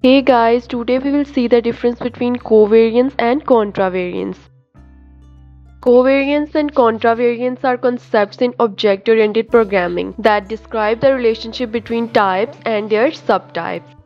Hey guys, today we will see the difference between covariance and contravariance. Covariance and contravariance are concepts in object-oriented programming that describe the relationship between types and their subtypes.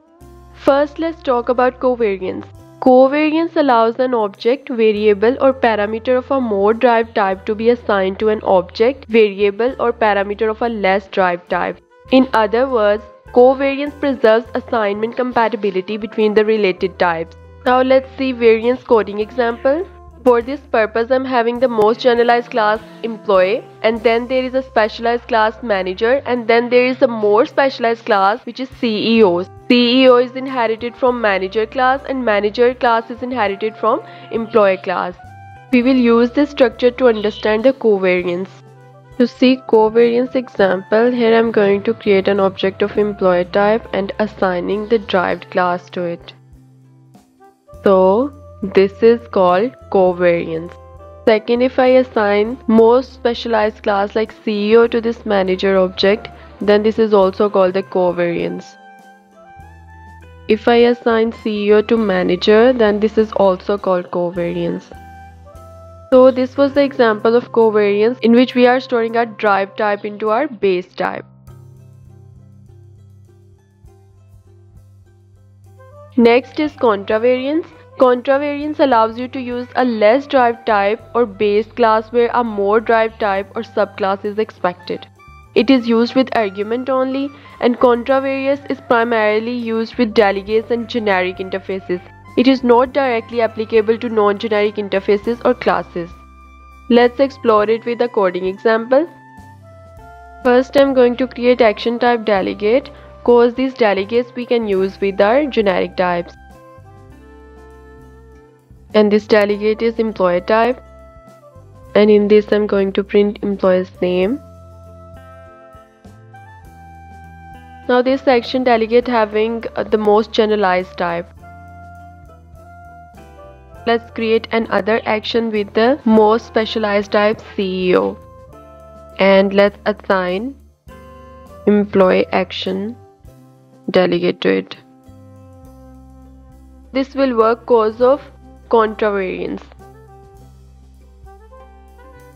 First, let's talk about covariance. Covariance allows an object, variable or parameter of a more derived type to be assigned to an object, variable or parameter of a less derived type. In other words, covariance preserves assignment compatibility between the related types. Now let's see variance coding example. For this purpose, I'm having the most generalized class employee and then there is a specialized class manager and then there is a more specialized class which is CEO. CEO is inherited from manager class and manager class is inherited from employee class. We will use this structure to understand the covariance. To see covariance example, here I'm going to create an object of employee type and assigning the derived class to it. So this is called covariance. Second, if I assign most specialized class like CEO to this manager object, then this is also called the covariance. If I assign CEO to manager, then this is also called covariance. So this was the example of covariance in which we are storing our drive type into our base type. Next is contravariance. Contravariance allows you to use a less drive type or base class where a more drive type or subclass is expected. It is used with argument only and contravariance is primarily used with delegates and generic interfaces. It is not directly applicable to non-generic interfaces or classes. Let's explore it with a coding example. First I'm going to create action type delegate cause these delegates we can use with our generic types and this delegate is employee type and in this I'm going to print employee's name now this action delegate having the most generalized type let's create another action with the most specialized type CEO and let's assign employee action delegate to it this will work cause of contravariance.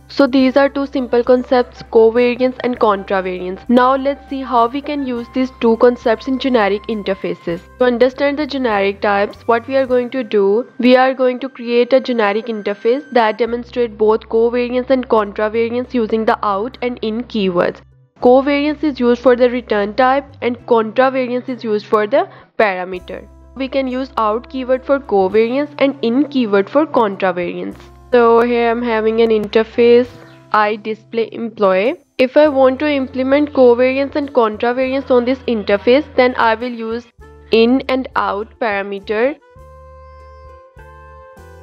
So these are two simple concepts covariance and contravariance. Now let's see how we can use these two concepts in generic interfaces. To understand the generic types, what we are going to do, we are going to create a generic interface that demonstrate both covariance and contravariance using the out and in keywords. Covariance is used for the return type and contravariance is used for the parameter we can use out keyword for covariance and in keyword for contravariance. So here I'm having an interface I display employee. If I want to implement covariance and contravariance on this interface then I will use in and out parameter.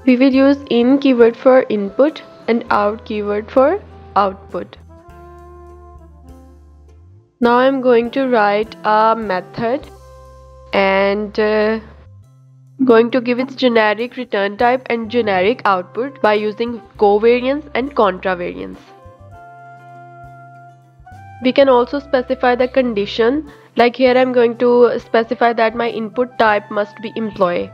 We will use in keyword for input and out keyword for output. Now I'm going to write a method and uh, going to give its generic return type and generic output by using covariance and contravariance. We can also specify the condition like here I'm going to specify that my input type must be employee.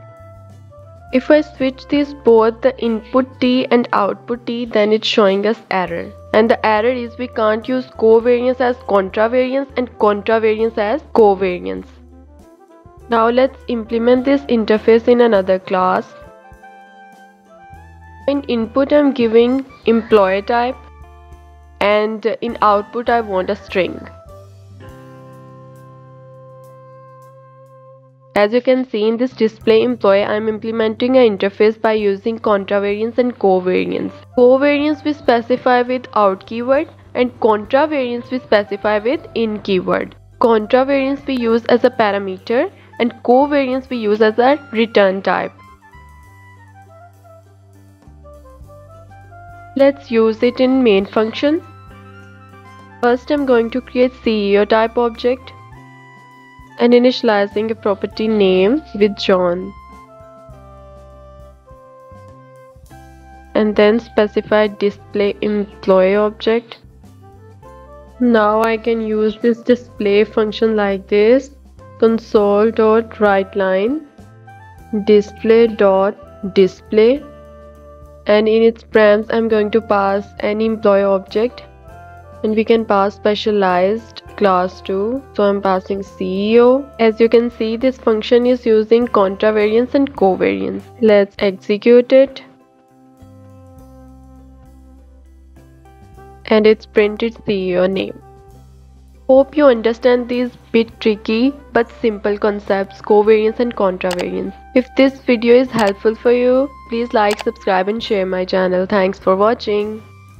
If I switch these both the input t and output t then it's showing us error and the error is we can't use covariance as contravariance and contravariance as covariance. Now let's implement this interface in another class. In input I'm giving employee type and in output I want a string. As you can see in this display employee, I am implementing an interface by using contravariance and covariance. Covariance we specify with out keyword and contravariance we specify with in keyword. Contravariance we use as a parameter and covariance we use as a return type. Let's use it in main function. First I'm going to create CEO type object and initializing a property name with John. And then specify display employee object. Now I can use this display function like this console.writeLine display dot display and in its params I'm going to pass any employee object. And we can pass specialized class 2 so I'm passing CEO as you can see this function is using contravariance and covariance. Let's execute it. And it's printed CEO name Hope you understand these bit tricky but simple concepts, covariance and contravariance. If this video is helpful for you, please like, subscribe and share my channel. Thanks for watching.